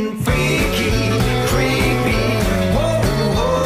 Whoa, whoa,